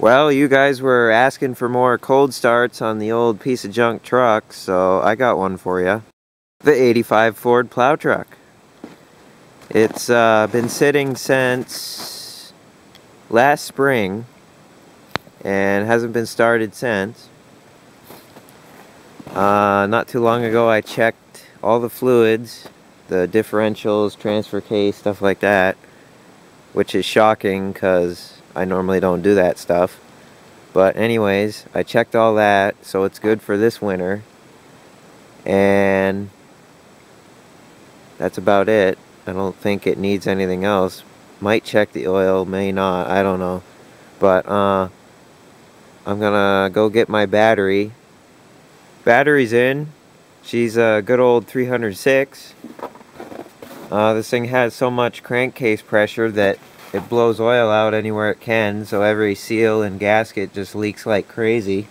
Well, you guys were asking for more cold starts on the old piece of junk truck, so I got one for you. The 85 Ford plow truck. It's uh, been sitting since last spring and hasn't been started since. Uh, not too long ago I checked all the fluids, the differentials, transfer case, stuff like that, which is shocking because I normally don't do that stuff. But anyways, I checked all that, so it's good for this winter. And that's about it. I don't think it needs anything else. Might check the oil, may not, I don't know. But uh, I'm gonna go get my battery. Battery's in. She's a good old 306. Uh, this thing has so much crankcase pressure that it blows oil out anywhere it can, so every seal and gasket just leaks like crazy.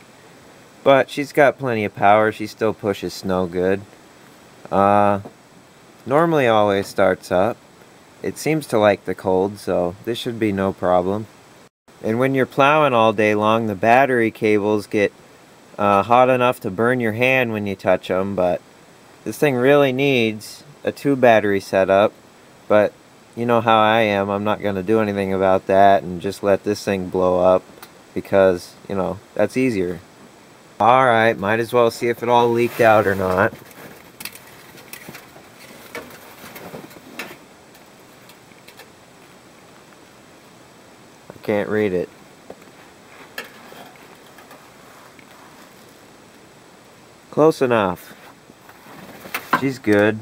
But she's got plenty of power. She still pushes snow good. Uh, normally always starts up. It seems to like the cold, so this should be no problem. And when you're plowing all day long, the battery cables get uh, hot enough to burn your hand when you touch them, but this thing really needs a two battery setup, but you know how I am. I'm not going to do anything about that and just let this thing blow up because, you know, that's easier. Alright, might as well see if it all leaked out or not. I can't read it. Close enough. She's good.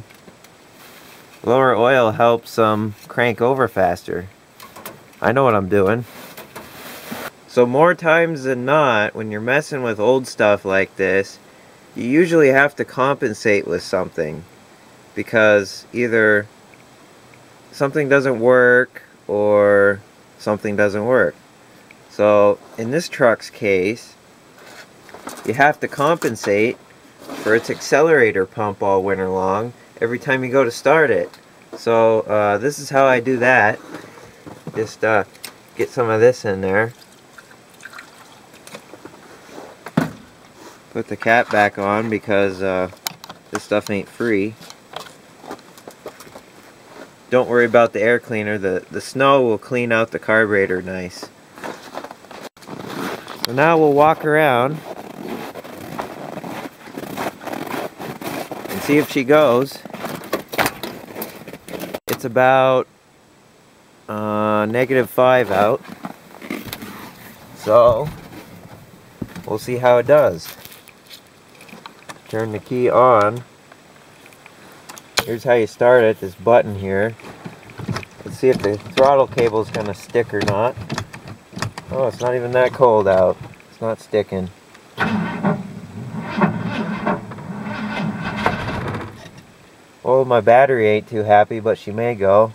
Lower oil helps um, crank over faster. I know what I'm doing. So more times than not, when you're messing with old stuff like this, you usually have to compensate with something. Because either something doesn't work or something doesn't work. So in this truck's case, you have to compensate for its accelerator pump all winter long every time you go to start it. So uh, this is how I do that. Just uh, get some of this in there. Put the cap back on because uh, this stuff ain't free. Don't worry about the air cleaner. The, the snow will clean out the carburetor nice. So now we'll walk around and see if she goes it's about uh, negative 5 out. So, we'll see how it does. Turn the key on. Here's how you start it, this button here. Let's see if the throttle cable is going to stick or not. Oh, it's not even that cold out. It's not sticking. Oh, my battery ain't too happy, but she may go.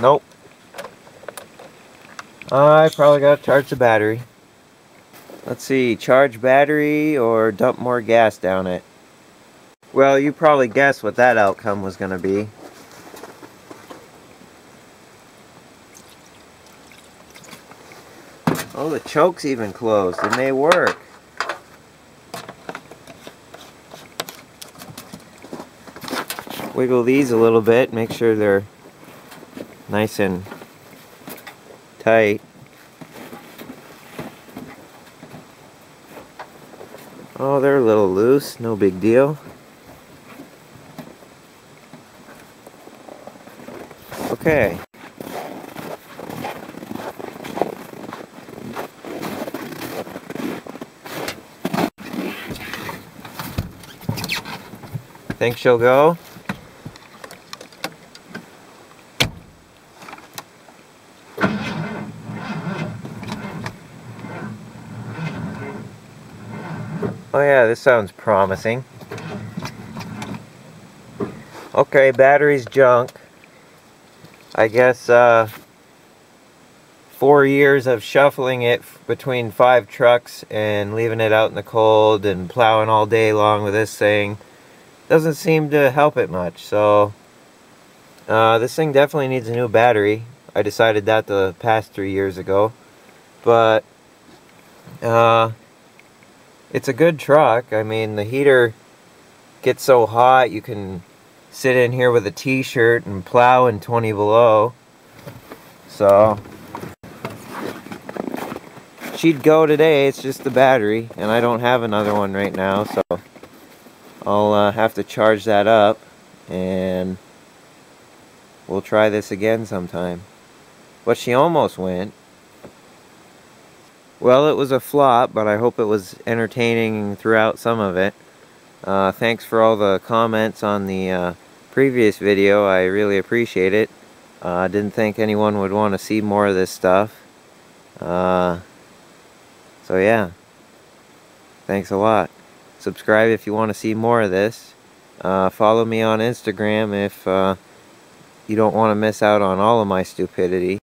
Nope. I probably got to charge the battery. Let's see, charge battery or dump more gas down it. Well, you probably guessed what that outcome was going to be. Oh, the choke's even closed. It may work. Wiggle these a little bit, make sure they're nice and tight. Oh, they're a little loose, no big deal. Okay. Think she'll go? Oh yeah, this sounds promising. Okay, battery's junk. I guess uh, four years of shuffling it between five trucks and leaving it out in the cold and plowing all day long with this thing doesn't seem to help it much. So uh, this thing definitely needs a new battery. I decided that the past three years ago. But uh, it's a good truck. I mean, the heater gets so hot you can sit in here with a t-shirt and plow in 20 below. So she'd go today. It's just the battery, and I don't have another one right now, so I'll uh, have to charge that up, and we'll try this again sometime. But she almost went. Well, it was a flop, but I hope it was entertaining throughout some of it. Uh, thanks for all the comments on the uh, previous video. I really appreciate it. Uh, I didn't think anyone would want to see more of this stuff. Uh, so yeah, thanks a lot. Subscribe if you want to see more of this. Uh, follow me on Instagram if uh, you don't want to miss out on all of my stupidity.